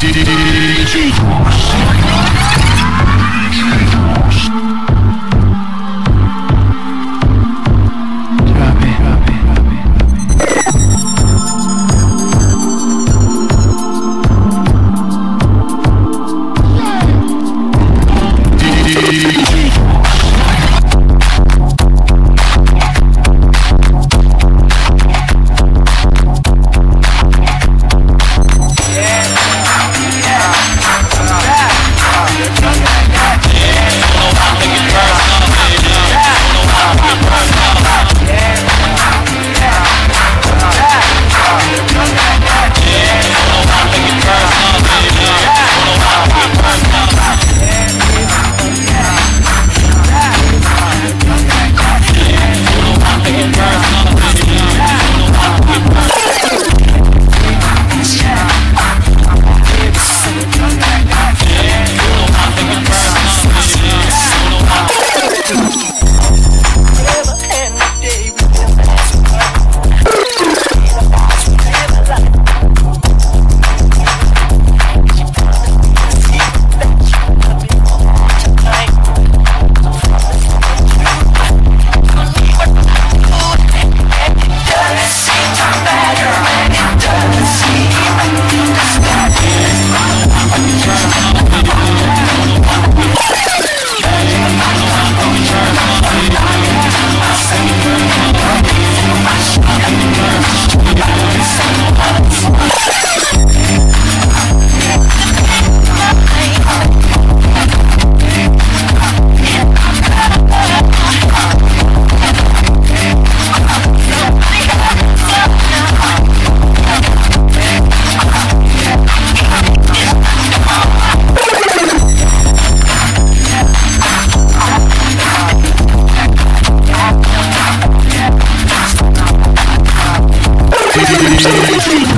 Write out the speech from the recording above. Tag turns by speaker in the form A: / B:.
A: DJ Dross. DJ Dross.